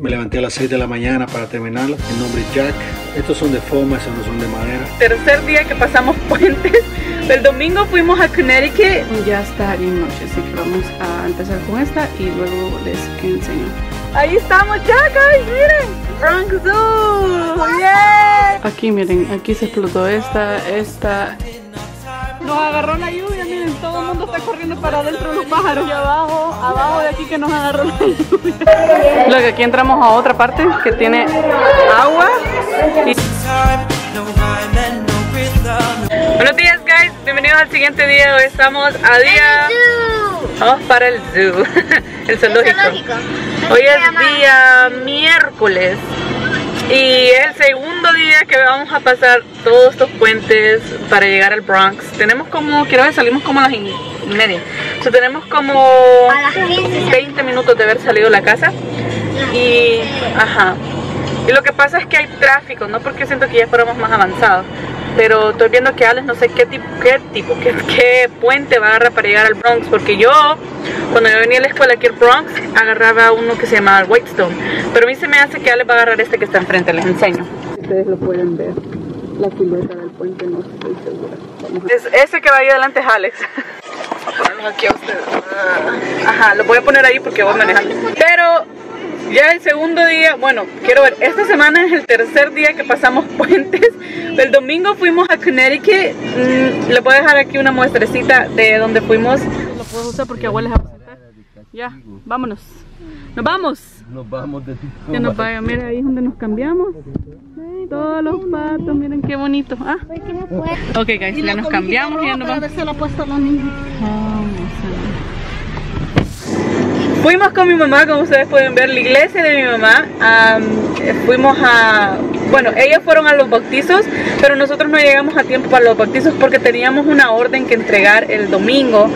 Me levanté a las 6 de la mañana para terminarla. Mi nombre es Jack. Estos son de foam, estos no son de madera. Tercer día que pasamos puentes. El domingo fuimos a Connecticut. Ya está bien noche, así que vamos a empezar con esta y luego les enseño. Ahí estamos ya, guys, miren. Bronx Zoo. Yeah. Aquí miren, aquí se explotó esta, esta. Nos agarró la lluvia, miren, todo el mundo está corriendo para adentro de los pájaros. Y abajo, abajo de aquí que nos agarró la lluvia. Luego aquí entramos a otra parte que tiene agua. Y... Buenos días, guys. Bienvenidos al siguiente día. Hoy estamos a día. Vamos para el zoo, el zoológico. Hoy es día miércoles y es el segundo día que vamos a pasar todos estos puentes para llegar al Bronx. Tenemos como, quiero ver, salimos como a las y media. O sea, tenemos como 20 minutos de haber salido de la casa. Y, ajá. Y lo que pasa es que hay tráfico, no porque siento que ya fuéramos más avanzados pero estoy viendo que Alex no sé qué tipo, qué tipo, qué, qué, puente va a agarrar para llegar al Bronx, porque yo, cuando yo venía a la escuela aquí al Bronx, agarraba uno que se llamaba Whitestone, pero a mí se me hace que Alex va a agarrar este que está enfrente, les enseño. Ustedes lo pueden ver, la silueta del puente, no estoy segura. Es, ese que va ahí adelante es Alex. A aquí a ustedes. Ajá, lo voy a poner ahí porque voy manejando. Pero ya el segundo día, bueno, quiero ver, esta semana es el tercer día que pasamos puentes. El domingo fuimos a Connecticut. Mm, le voy a dejar aquí una muestrecita de donde fuimos. Lo puedo usar porque abuela a Ya, vámonos. Nos vamos. Nos vamos de Ya nos vaya, mira ahí es donde nos cambiamos. Todos los patos, miren qué bonito. Ah. Ok, guys, ya nos cambiamos y ya nos vamos. Fuimos con mi mamá, como ustedes pueden ver, la iglesia de mi mamá. fuimos a... Bueno, ellos fueron a los bautizos, pero nosotros no llegamos a tiempo para los bautizos porque teníamos una orden que entregar el domingo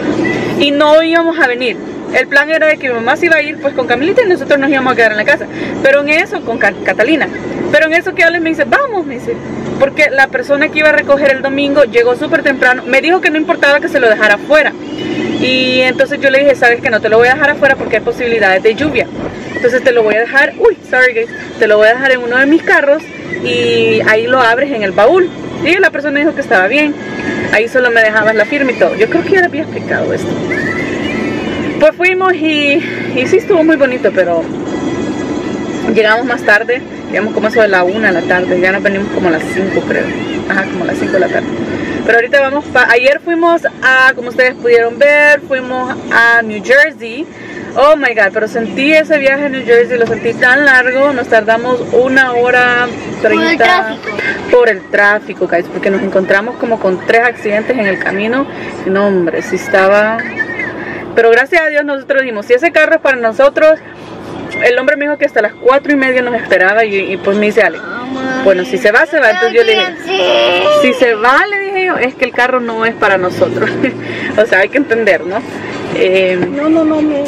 y no íbamos a venir. El plan era de que mi mamá se iba a ir pues con Camilita y nosotros nos íbamos a quedar en la casa. Pero en eso, con Catalina. Pero en eso que Alex me dice, vamos, me dice. Porque la persona que iba a recoger el domingo llegó súper temprano. Me dijo que no importaba que se lo dejara afuera. Y entonces yo le dije, sabes que no te lo voy a dejar afuera porque hay posibilidades de lluvia. Entonces te lo voy a dejar, uy, sorry guys, te lo voy a dejar en uno de mis carros y ahí lo abres en el baúl. Y la persona dijo que estaba bien. Ahí solo me dejabas la firma y todo. Yo creo que ya le había explicado esto. Pues fuimos y, sí estuvo muy bonito, pero llegamos más tarde. Llegamos como eso de la una de la tarde. Ya nos venimos como a las 5 creo. Ajá, como a las 5 de la tarde. Pero ahorita vamos, ayer fuimos a, como ustedes pudieron ver, fuimos a New Jersey. Oh my god, pero sentí ese viaje a New Jersey, lo sentí tan largo, nos tardamos una hora treinta por el tráfico, guys, porque nos encontramos como con tres accidentes en el camino. Y no, hombre, si estaba... Pero gracias a Dios nosotros dijimos, si ese carro es para nosotros, el hombre me dijo que hasta las cuatro y media nos esperaba y, pues me dice Ale, bueno, si se va, se va. Entonces yo le dije, si se va, le es que el carro no es para nosotros. o sea, hay que entender, ¿no? Eh, no, no, no, no.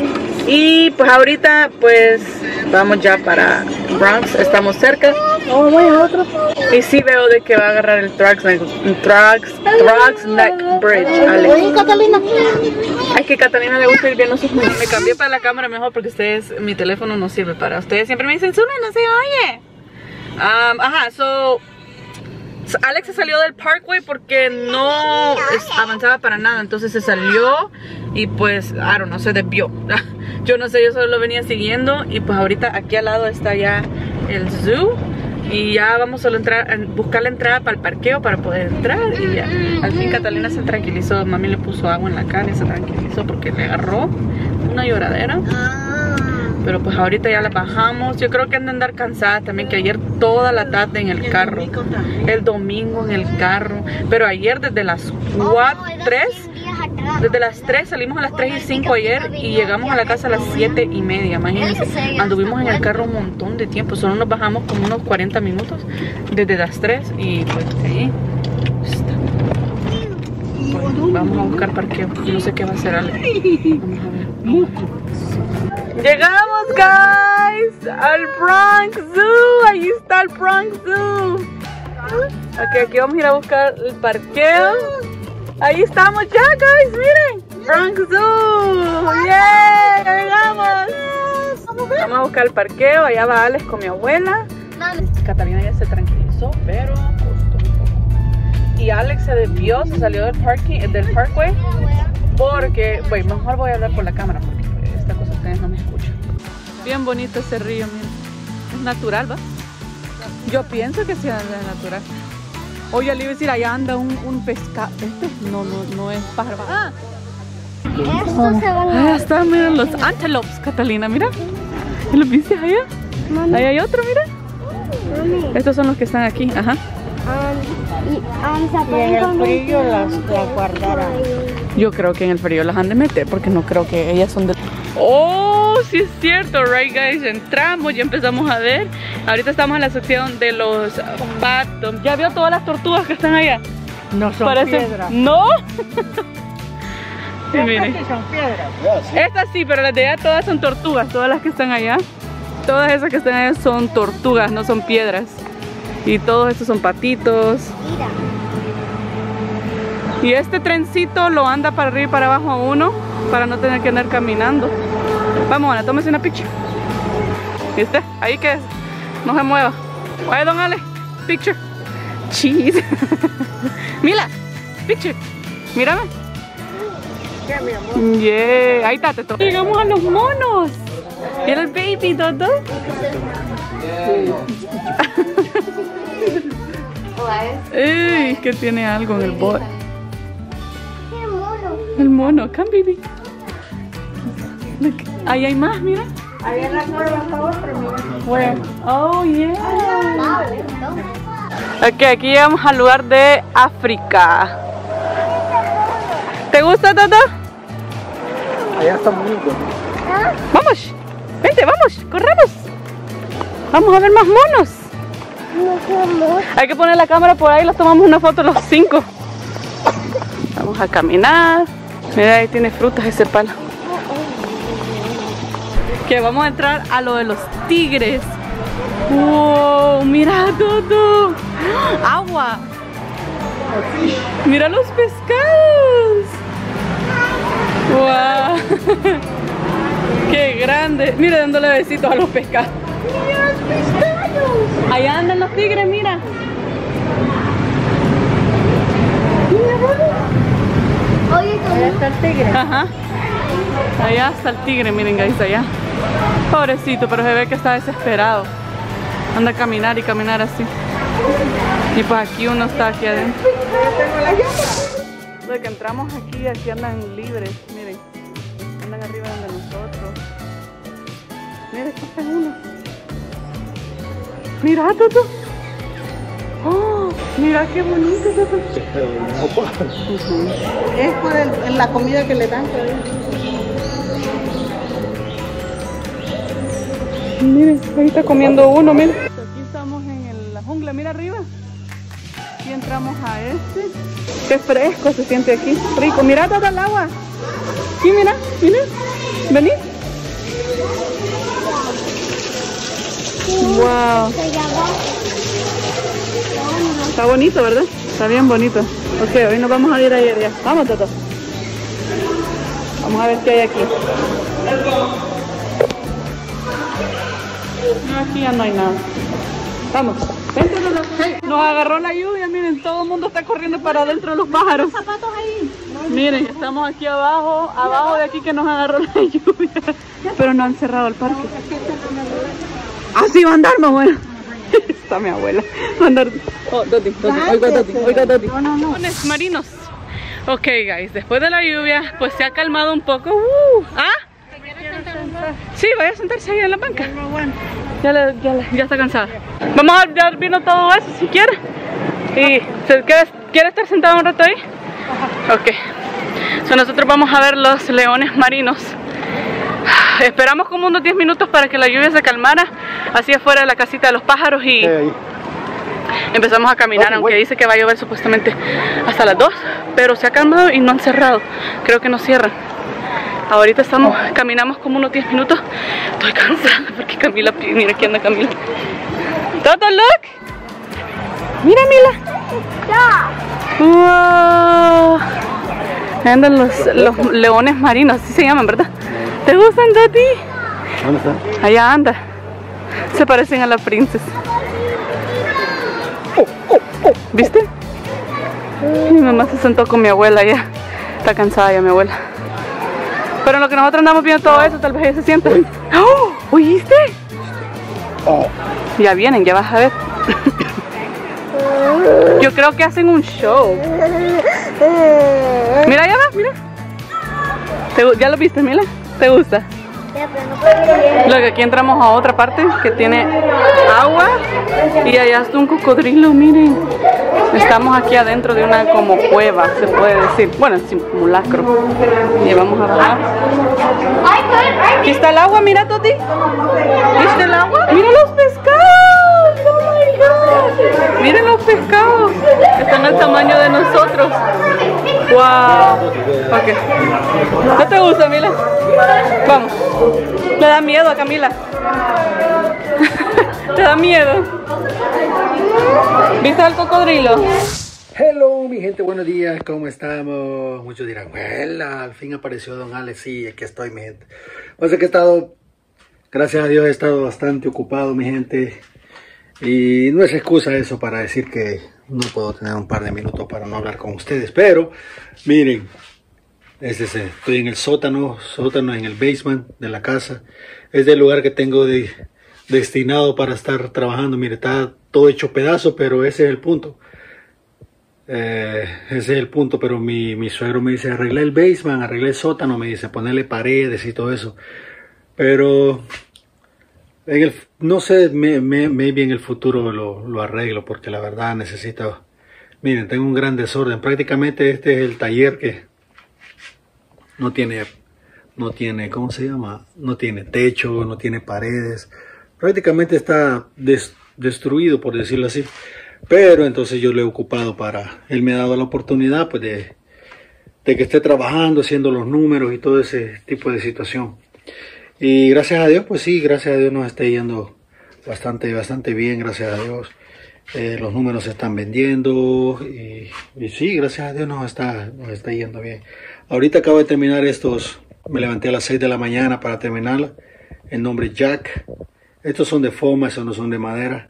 Y pues ahorita pues vamos ya para Bronx, estamos cerca. Oh, otro. Y sí veo de que va a agarrar el Trucks Neck, Trucks, Neck Bridge, Ale. Catalina. Ay, que Catalina le gusta ir viendo sus Me cambié para la cámara mejor porque ustedes, mi teléfono no sirve para ustedes. Siempre me dicen, Sune, no se oye. Um, ajá, so Alex se salió del Parkway porque no avanzaba para nada, entonces se salió y pues, I don't know, se desvió. Yo no sé, yo solo lo venía siguiendo y pues ahorita aquí al lado está ya el zoo y ya vamos a entrar, buscar la entrada para el parqueo para poder entrar y ya. Al fin Catalina se tranquilizó, mami le puso agua en la cara y se tranquilizó porque le agarró una lloradera. Pero pues ahorita ya la bajamos. Yo creo que han de andar cansada también, que ayer toda la tarde en el carro. El domingo en el carro. Pero ayer desde las 4, 3, desde las 3 salimos a las 3 y 5 ayer y llegamos a la casa a las 7 y media, imagínense. Anduvimos en el carro un montón de tiempo. Solo nos bajamos como unos 40 minutos desde las 3 y pues ahí pues, vamos a buscar parqueo. No sé qué va a hacer Ale. Vamos a ver. Llegamos, guys, al Bronx Zoo. Ahí está el Bronx Zoo. Ok, aquí vamos a ir a buscar el parqueo. Ahí estamos ya, guys, miren. Bronx Zoo. ¡Yeah! ¡Llegamos! Vamos a buscar el parqueo. Allá va Alex con mi abuela. Catalina ya se tranquilizó, pero costó un poco. Y Alex se desvió, se salió del, parking, del parkway porque, bueno, mejor voy a hablar por la cámara porque esta cosa ustedes no me escuchan. Bien bonito ese río, miren. Es natural, ¿va? Yo pienso que sea natural. Oye, le iba a decir, allá anda un, un pescado. Este no, no, no es pájaro. Ah, Estos se van a... está, miren los antelopes, Catalina, mira. ¿Y ¿Los viste allá? Mami, Ahí hay otro, mira. mami. Estos son los que están aquí, ajá. Um, y, um, pueden comer las, las guardarán. Yo creo que en el frío las han de meter porque no creo que ellas son de... Oh, sí es cierto, right guys, entramos, ya empezamos a ver. Ahorita estamos en la sección de los patos. ¿Ya vio todas las tortugas que están allá? No son piedras. ¿No? Sí, miren. Sí son piedras. Estas sí, pero las de allá todas son tortugas, todas las que están allá. Todas esas que están allá son tortugas, no son piedras. Y todos estos son patitos. Mira. Y este trencito lo anda para arriba y para abajo a uno para no tener que andar caminando. Vamos, Ana, tómese una picture. ¿Viste? Ahí que no se mueva. Oye, don Ale, picture. Cheese. Mila, picture. Mírame. Yeah, ahí está, Teto. Llegamos a los monos. Mira el baby, Toto. Ey, que tiene algo en el bot. El mono, come baby. Ahí hay más, mira. Ahí en la cueva está otra, mira. Where? Oh, yeah. Ah, bueno. Ok, aquí llegamos al lugar de África. ¿Te gusta, Toto? Allá está bonito. Vamos, vente, vamos, corremos. Vamos a ver más monos. Hay que poner la cámara por ahí, los tomamos una foto los cinco. Vamos a caminar. Mira, ahí tiene frutas ese palo. Que vamos a entrar a lo de los tigres. Wow, mira todo. Agua. Mira los pescados. Wow. Qué grande. Mira dándole besitos a los pescados. Mira los pescados. Allá andan los tigres, mira. Oye, ¿cómo? está el tigre. Ajá. Allá está el tigre, miren guys, allá. Pobrecito, pero se ve que está desesperado. Anda a caminar y caminar así. Y pues aquí uno está aquí adentro. Desde que entramos aquí, aquí andan libres, miren. Andan arriba donde nosotros. Aquí está uno. Mira, Toto. Oh, mira qué bonito, Toto. Es por el- en la comida que le dan. creo. Miren, ahí está comiendo uno, miren. Aquí estamos en el- la jungla, mira arriba. Aquí entramos a este. Qué fresco se siente aquí, rico. Mira todo el agua. Sí, mira, mira. Vení. Wow, está bonito, ¿verdad? Está bien bonito. Ok, hoy nos vamos a ir a ir ya. Vamos, Toto. Vamos a ver qué hay aquí. No, aquí ya no hay nada. Vamos. Nos agarró la lluvia, miren, todo el mundo está corriendo para adentro de los pájaros. zapatos ahí. Miren, estamos aquí abajo, abajo de aquí que nos agarró la lluvia. Pero no han cerrado el parque. Así va a andar, mi abuela. Está mi abuela. Va a andar. Oh, Dodi, Dodi, oiga Dodi, oiga Dodi. Leones marinos. Ok, guys, después de la lluvia, pues se ha calmado un poco. Uh, ¿Ah? Sí, vaya a sentarse ahí en la banca. Ya, le- ya, le- ya está cansada. Vamos a dar vino todo eso si quiere. Y ¿se quiere, quiere estar sentado un rato ahí? Ok. So, nosotros vamos a ver los leones marinos. Esperamos como unos 10 minutos para que la lluvia se calmara, así afuera de la casita de los pájaros y empezamos a caminar, aunque dice que va a llover supuestamente hasta las 2, pero se ha calmado y no han cerrado. Creo que no cierran. Ahorita estamos, caminamos como unos 10 minutos. Estoy cansada porque Camila, mira aquí anda Camila. Toto, look. Mira, Mila. Wow. Ahí Andan los, los leones marinos, así se llaman, ¿verdad? ¿Te gustan, Tati? ¿Dónde está? Allá anda. Se parecen a la princesa. ¿Viste? Mi mamá se sentó con mi abuela ya. Está cansada ya mi abuela. Pero en lo que nosotros andamos viendo todo eso, tal vez ella se siente. ¡Oh! ¿Oíste? Oh. Ya vienen, ya vas a ver. Yo creo que hacen un show. Mira, ya va, mira. ¿Te gu- ¿Ya lo viste, Mila? ¿Te gusta? Que aquí entramos a otra parte que tiene agua y allá está un cocodrilo, miren. Estamos aquí adentro de una como cueva, se puede decir. Bueno, simulacro. Y vamos a bajar. Aquí está el agua, mira Toti. ¿Viste el agua? Mira los pescados. Oh. Miren los pescados. Están al tamaño de nosotros. Wow. Ok. ¿No te gusta, Mila? Vamos. Le da miedo a Camila. Te da miedo. ¿Viste al cocodrilo? Hello, mi gente, buenos días, ¿cómo estamos? Muchos dirán, well, al fin apareció Don Alex, sí, aquí estoy, mi gente. Pasa que he estado, gracias a Dios, he estado bastante ocupado, mi gente. Y no es excusa eso para decir que no puedo tener un par de minutos para no hablar con ustedes, pero miren, es ese, estoy en el sótano, sótano en el basement de la casa. Es el lugar que tengo de, destinado para estar trabajando. Mire, está todo hecho pedazo, pero ese es el punto. Eh, ese es el punto, pero mi, suegro me dice, arreglé el basement, arreglé el sótano, me dice, ponerle paredes y todo eso. Pero en el, no sé, me, me, maybe en el futuro lo, lo arreglo, porque la verdad necesito, miren, tengo un gran desorden. Prácticamente este es el taller que no tiene, no tiene, ¿cómo se llama? No tiene techo, no tiene paredes. Prácticamente está des- destruido, por decirlo así. Pero entonces yo lo he ocupado para, él me ha dado la oportunidad pues de, de que esté trabajando, haciendo los números y todo ese tipo de situación. Y gracias a Dios, pues sí, gracias a Dios nos está yendo bastante, bastante bien, gracias a Dios. Eh, los números se están vendiendo y, sí, gracias a Dios nos está, nos está yendo bien. Ahorita acabo de terminar estos, me levanté a las 6 de la mañana para terminarla. El nombre Jack. Estos son de forma, esos no son de madera.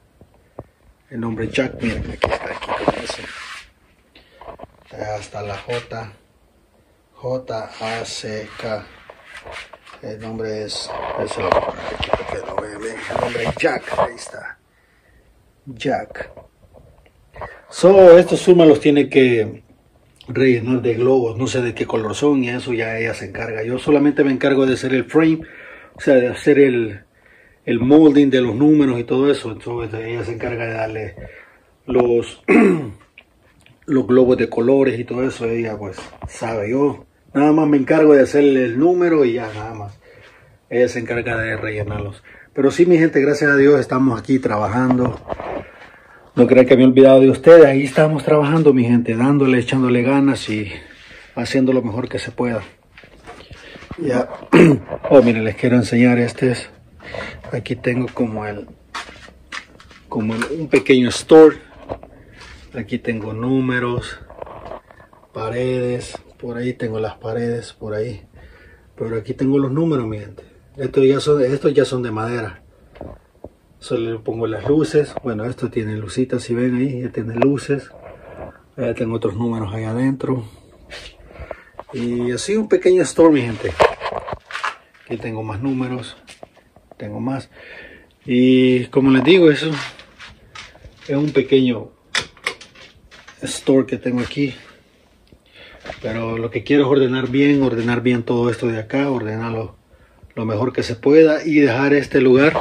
El nombre Jack, miren, aquí está, aquí comienza. Hasta la J. J A C K. El nombre es, eso. El nombre es Jack, ahí está. Jack. So, estos Zulma los tiene que rellenar de globos, no sé de qué color son y eso ya ella se encarga. Yo solamente me encargo de hacer el frame, o sea, de hacer el, el molding de los números y todo eso. Entonces ella se encarga de darle los, los globos de colores y todo eso. Ella pues sabe, yo nada más me encargo de hacerle el número y ya nada más. Ella se encarga de rellenarlos. Pero sí, mi gente, gracias a Dios estamos aquí trabajando. No crean que me he olvidado de ustedes. Ahí estamos trabajando, mi gente, dándole, echándole ganas y haciendo lo mejor que se pueda. Ya. Oh, miren, les quiero enseñar. Este es. Aquí tengo como el. Como un pequeño store. Aquí tengo números, paredes. Por ahí tengo las paredes, por ahí. Pero aquí tengo los números, mi gente. Estos ya son, estos ya son de madera. Solo le pongo las luces. Bueno, esto tiene lucitas, si ven ahí, ya tiene luces. Ya tengo otros números ahí adentro. Y así un pequeño store, mi gente. Aquí tengo más números. Tengo más. Y como les digo, eso es un pequeño store que tengo aquí. Pero lo que quiero es ordenar bien, ordenar bien todo esto de acá, ordenarlo lo mejor que se pueda y dejar este lugar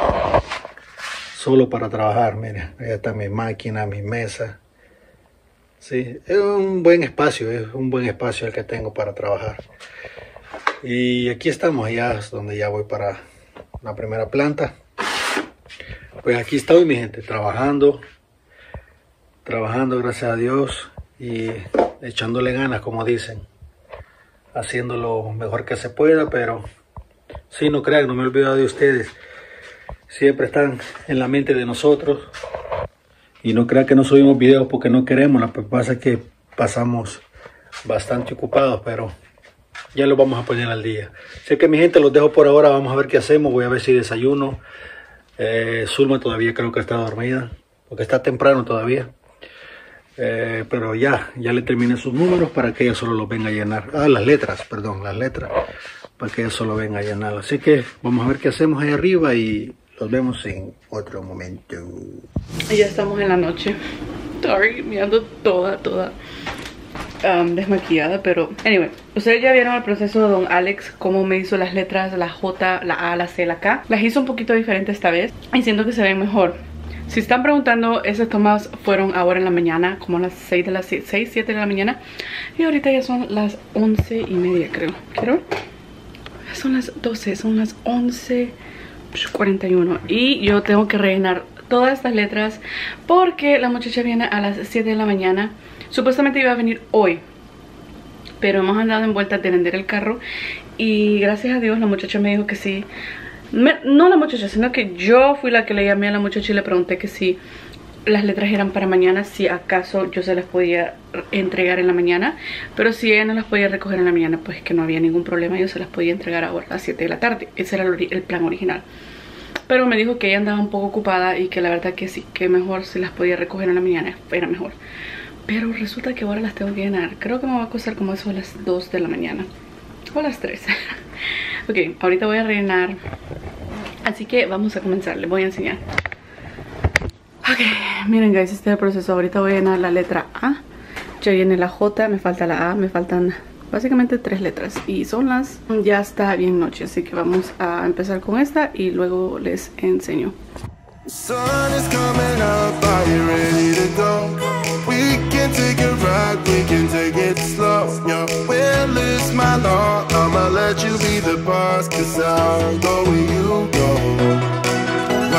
solo para trabajar. Miren, ahí está mi máquina, mi mesa. Sí, es un buen espacio, es un buen espacio el que tengo para trabajar. Y aquí estamos, ya es donde ya voy para la primera planta. Pues aquí estoy, mi gente, trabajando, trabajando, gracias a Dios, y echándole ganas, como dicen, haciendo lo mejor que se pueda, pero sí, no crean, no me he olvidado de ustedes siempre están en la mente de nosotros. Y no crean que no subimos videos porque no queremos. Lo que es que pasamos bastante ocupados, pero ya lo vamos a poner al día. Sé que mi gente los dejo por ahora, vamos a ver qué hacemos, voy a ver si desayuno. Eh, Zulma todavía creo que está dormida, porque está temprano todavía. Eh, pero ya, ya le terminé sus números para que ella solo los venga a llenar. Ah, las letras, perdón, las letras, para que ella solo venga a llenar. Así que vamos a ver qué hacemos ahí arriba y los vemos en otro momento. Ya estamos en la noche. Sorry, mirando toda, toda um, desmaquillada, pero anyway, ustedes ya vieron el proceso de Don Alex, cómo me hizo las letras, la J, la A, la C, la K. Las hizo un poquito diferente esta vez y siento que se ven mejor. Si están preguntando, esas tomas fueron ahora en la mañana, como a las 6 de las 6, 7 de la mañana. Y ahorita ya son las 11 y media, creo. ¿Quiero? Son las 12, son las 11 41. Y yo tengo que rellenar todas estas letras porque la muchacha viene a las 7 de la mañana. Supuestamente iba a venir hoy, pero hemos andado en vuelta a vender el carro y gracias a Dios la muchacha me dijo que sí no la muchacha, sino que yo fui la que le llamé a la muchacha y le pregunté que si las letras eran para mañana, si acaso yo se las podía entregar en la mañana, pero si ella no las podía recoger en la mañana, pues que no había ningún problema, yo se las podía entregar ahora a las 7 de la tarde, ese era el, plan original. Pero me dijo que ella andaba un poco ocupada y que la verdad que sí, que mejor si las podía recoger en la mañana, era mejor. Pero resulta que ahora las tengo que llenar, creo que me va a costar como eso a las 2 de la mañana, o a las 3. ok, ahorita voy a rellenar Así que vamos a comenzar, les voy a enseñar. Ok, miren guys, este es el proceso. Ahorita voy a llenar la letra A. Ya llené la J, me falta la A Me faltan básicamente tres letras. Y son las, ya está bien noche Así que vamos a empezar con esta Y luego les enseño? We can take a ride, we can take it slow. My let you be the boss Cause I'll go where you go.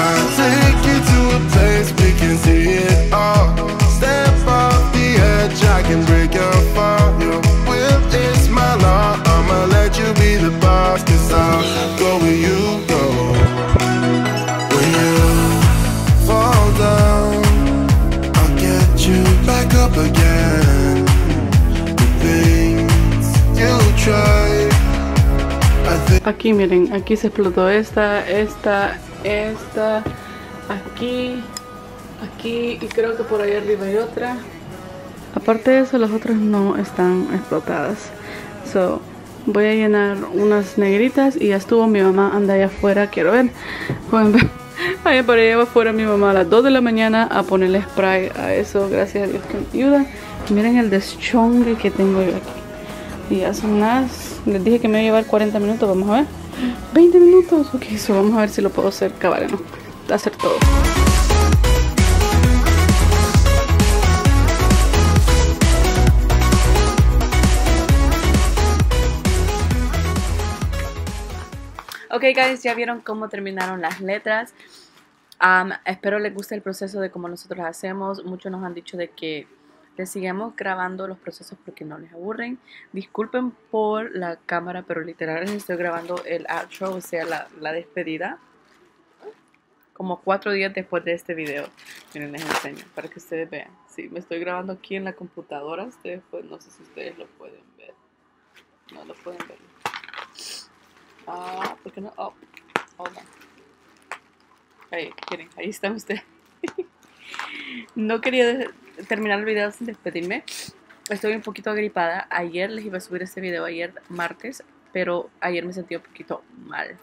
I'll take you to a place we can see it all. Step off the edge, I can break your fall. Your will is my law, I'ma let you be the boss Cause I'll go where you go Aquí miren, aquí se explotó esta, esta, esta, aquí, aquí y creo que por ahí arriba hay otra. Aparte de eso, las otras no están explotadas. So, voy a llenar unas negritas y ya estuvo mi mamá anda allá afuera, quiero ver. Pueden ver. Allá por allá afuera mi mamá a las 2 de la mañana a ponerle spray a eso, gracias a Dios que me ayuda. Miren el deschongue que tengo yo aquí. Y ya son las... Les dije que me iba a llevar 40 minutos, vamos a ver. 20 minutos, ok, eso vamos a ver si lo puedo hacer cabal, ¿no? Hacer todo. Ok guys, ya vieron cómo terminaron las letras. espero les guste el proceso de cómo nosotros hacemos. Muchos nos han dicho de que les sigamos grabando los procesos porque no les aburren. Disculpen por la cámara, pero literal les estoy grabando el outro, o sea, la, despedida. Como cuatro días después de este video. Miren, les enseño para que ustedes vean. Sí, me estoy grabando aquí en la computadora. Ustedes, no sé si ustedes lo pueden ver. No lo pueden ver. Ah, ¿por qué no? Oh, hold Ahí, miren, ahí están ustedes. no quería terminar el video sin despedirme. Estoy un poquito agripada. Ayer les iba a subir este video, ayer martes, pero ayer me sentí un poquito mal.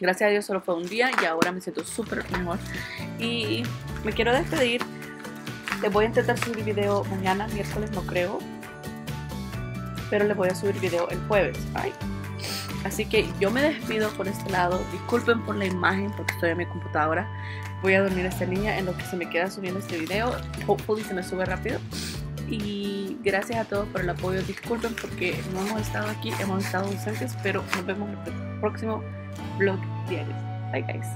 Gracias a Dios solo fue un día y ahora me siento súper mejor. Y me quiero despedir. Les voy a intentar subir video mañana, miércoles no creo. Pero les voy a subir video el jueves. Así que yo me despido por este lado. Disculpen por la imagen porque estoy en mi computadora voy a dormir esta niña en lo que se me queda subiendo este video. Hopefully se me sube rápido. Y gracias a todos por el apoyo. Disculpen porque no hemos estado aquí, hemos estado ausentes, pero nos vemos en el próximo vlog diario. Bye guys.